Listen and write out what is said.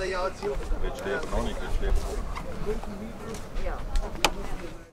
我就符合他的要求。Wird schläft noch nicht, wird schläft. Ja.